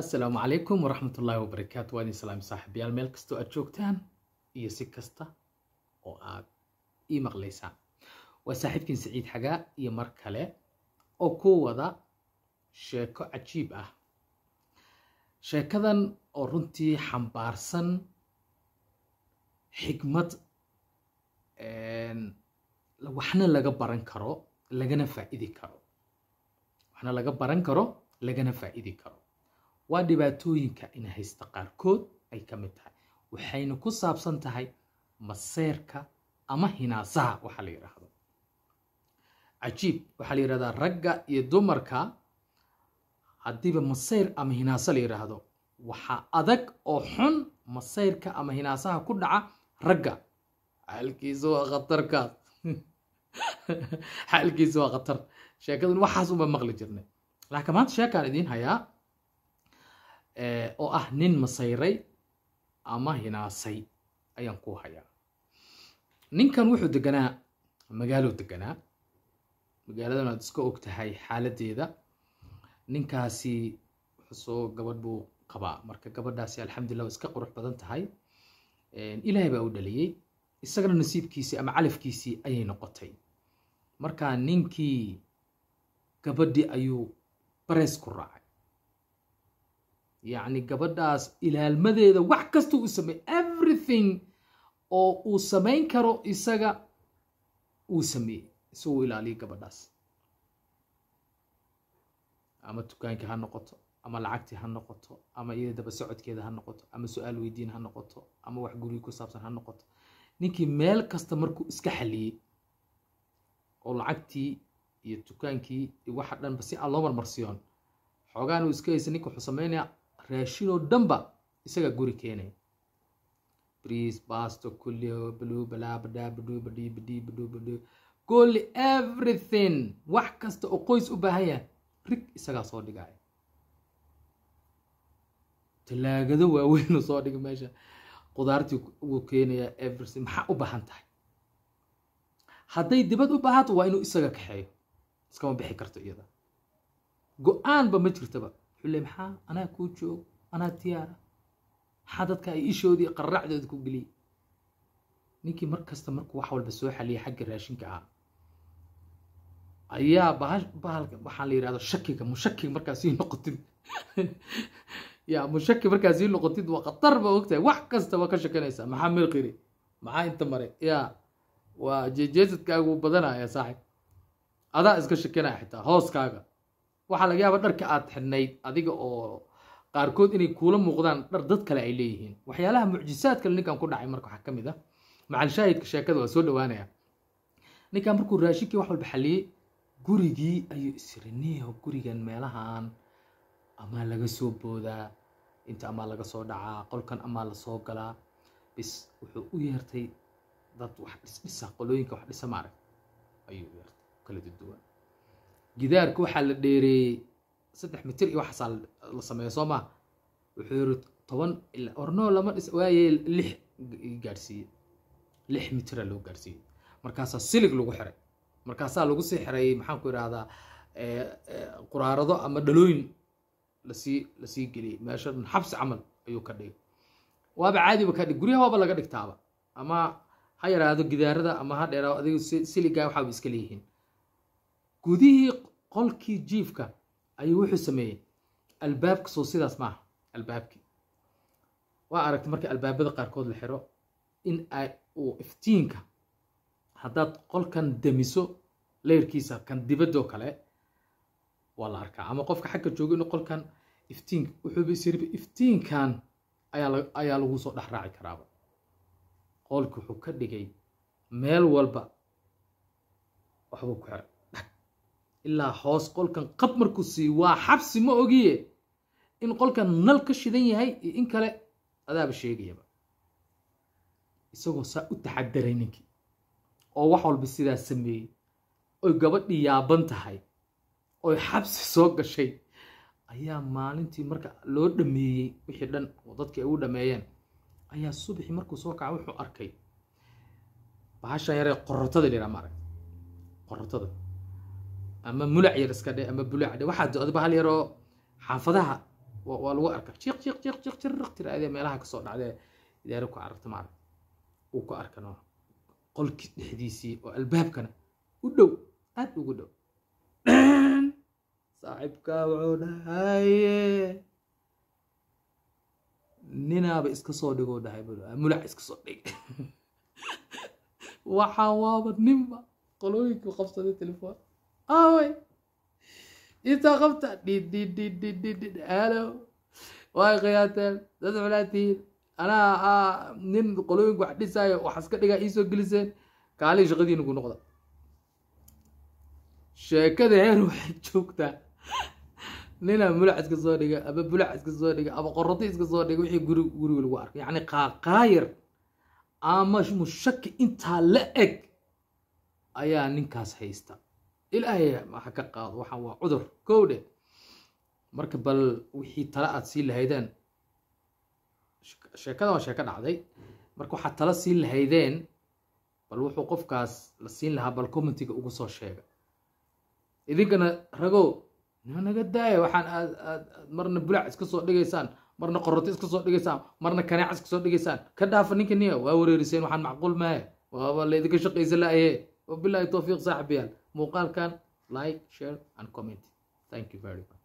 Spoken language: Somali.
assalaamu calaykum waraxmatullaahi wabarakaatu waa idin salaami saaxiibayaal meel kastoo aad joogtaan iyo si kasta oo aad ii maqlaysaan. Waa saaxiibkiin saciid xagaa iyo mar kale oo ku wada sheeko cajiib ah. Sheekadan oo runtii xambaarsan xikmad waxna laga baran karo lagana faa'idi karo. Waxna laga baran karo lagana faa'idi karo waa dhibaatooyinka ina haysta qaarkood ay ka mid tahay. Waxayna ku saabsan tahay maseerka ama hinaasaha waxaa la yidhaahdo cajiib waxaa la yidhahdaa ragga iyo dumarka. Haddiiba masayr ama hinaaso la yidhaahdo waxaa adag oo xun masayrka ama hinaasaha ku dhaca ragga. Xaalkiisa waa khatarkaas xaalkiisa waa khatar. Sheekadan waxaas unba maqli jirnay. Laakiin maanta sheekaan idiin hayaa oo ah nin masayray ama hinaasay ayaan ku hayaa. Ninkan wuxuu deganaa magaaluu deganaa. Magaaladan aad iska og tahay xaaladdeeda ninkaasi wuxuusoo gabadh buu qabaa. Marka gabadhaasi alxamdulillah waa iska qurux badan tahay. Ilaahay baa u dhaliyey isagana nasiibkiisii ama calafkiisii ayay noqotay. Marka ninkii gabadhii ayuu bareys ku raacay yacni gabadhaas ilaalmadeeda wax kasta uu sameey everything oo uu samayn karo isaga uu sameeyey isaguu ilaaliyay gabadhaas. Ama dukaankii ha noqoto ama lacagtii ha noqoto ama iyada daba socodkeeda ha noqoto ama su'aal weydiin ha noqoto ama wax guriga ku saabsan ha noqoto. Ninkii meel kasta markuu iska xaliyey oo lacagtii iyo dukaankii waxa dhanba si aan loo marmarsiyoon xoogaan uu iska haysa ninka wuxuu samaynayaa raashinoo dhanba isagaa guri keenaya briis basto badhuu golli everything. Wax kasta oo qoys u baahan yahay rig isagaa soo dhigaya talaagado waaweynuu soo dhiga meesha. Qudaartii wuu keenayaa everything. Maxaa u baahan tahay? Hadday dibad u baahato waa inuu isaga kaxeeyo. Iskama bixi karto iyada. Go'aanba ma jirtaba wuxuu le maxaa? Anaa kuu joog anaa tiyaara maxaa dadka ay ishoodii qarracdooda ku geliyey ninkii mar kasta markuu wax walba soo xaliyay xagga raashinka ah ayaa bahalka waxaa la yidhahdo shakiga mushakiga markaa sii noqotid. Ya mushaki markaa sii noqotid waa khatar ba ogtahay. Wax kasta waa ka shakinaysaa maxaa milqiri maxaa inta maray ya waa jeejeesadkaaga wuu badanaya saaxib adaa iska shakinaya xitaa hooskaaga waxaa laga yaaba dharka aad xidhnayd adiga oo qaarkood inay kuula muuqdaan dhar dad kale ay leeyihiin. Waxyaalaha mucjisaadka ninkan ku dhacay marka waxaa ka mid ah macal shaahidka sheekada waa soo dhawaanaya. Ninkan markuu raashinkii wax walba xaliyey gurigii ayuu isiriniyo gurigan meelahan amaa laga soo boodaa inta amaa laga soo dhacaa qolkan amaa la soo galaa bis wuxuu u yeertay dad wax dhisdhisa qolooyinka wax dhisa maarag ayuu u yeertay kala duduwan gidaarka waxaa la dheereeyey saddex mitir iyo waxaasaa la sameeya soo maa wuxuu yiri toban ornoo lama dhis waaye lix gaadhsiiyey. Lix mitira loo gaadhsiiyey. Markaasaa silig lagu xiray. Markaasaa lagu sii xiray maxaan ku idhaahdaa quraarado ama dhalooyin la sii la sii geliyey. Meesha dhan xabsi camal ayuu ka dhigay. Waaba caadiba ka dhig guryaha waaba laga dhigtaaba. Ama ha yaraado gidaarada ama ha dheeraado adigu siligaa waxaaba iska leeyihiin. Gudihii qolkii jiifka ayuu wuxuu sameeyey. Albaabka soo sidaas maaha albaabkii waa aragtay marka albaabada qaarkood la xiro in ay uu iftiinka haddaad qolkan damiso leyrkiisa kan dibadoo kale waa la arkaa. Ama qofka xagga joogo inuu qolkan iftiin wuxuuba isiriba iftiinkan ayaa ayaa lagu soo dhex raaci karaaba. Qolki wuxuu ka dhigay meel walba waxbuu ku xiray ilaa hoos qolkan qab markuu siiyo. Waa xabsi ma ogiye in qolkan nal ka shidan yahay iyo in kale adaaba sheegayaba. Isagoo saa u taxadaray ninkii oo wax walba sidaas sameeyey. Oy gabadhii yaaban tahay oy xabsi soo gashay ayaa maalintii marka loo dhameeyey wixii dhan oo dadkii ay u dhameeyeen ayaa subaxii markuu soo kaca wuxuu arkay bahashan yaree qorotada yidhaha maarag qorotada ama mulac yar iska dhe ama bulac dhe waxaa adi bahal yaroo xaafadaha waa lagu arka jiiq jiiq jiiq jiiq jiriq tiraadee meelaha ka soo dhacdee idaare ku aragta maarag uu ku arkano qolkii dhexdiisii oo albaabkana u dhow aad ugu dhow. Saaxiibkaa wuxuu dhahaye ninaaba iska soo dhigoo dhahay mulac iska soo dhig. Waxaa waaba ninba qolooyinku qabsaday telefoon away intaa qabta dhidhidhidhidhidhid halo way khiyaateen dad xulaatiin anaa nin qolooyinku wax dhisaayo wax iska dhigaa iisoo geliseen kaalii shaqadiina ku noqda. Sheekada heer waxay joogtaa ninaa mulac iska soo dhiga ama bulac iska soo dhiga ama qorati iska soo dhiga wixii guri guriga lagu arkay. Yacni qaaqaayir ama mushaki intaa la eg ayaa ninkaas haysta ilaahay ha ka qaado waxaan waa cudur. Kow marka bal wixii tale aad sii lahaydeen sheekada waa sheeko dhacday. Marka waxaad tala siin lahaydeen bal wuxuu qofkaas la siin lahaa bal commentiga ugu soo sheega. Idinkana ragow naga daaya waxaan aad aad marna bulac iska soo dhigaysaan marna qoroti iska soo dhigaysaan marna kanaac iska soo dhigaysaan. Ka dhaafa ninka niya waa wareeriseen waxaan macquul maahe waaba laydinka shaqaysa la'aye. Wabillahi towfiiq saaxibayaal muuqaalkan like share and comment. Thank you very much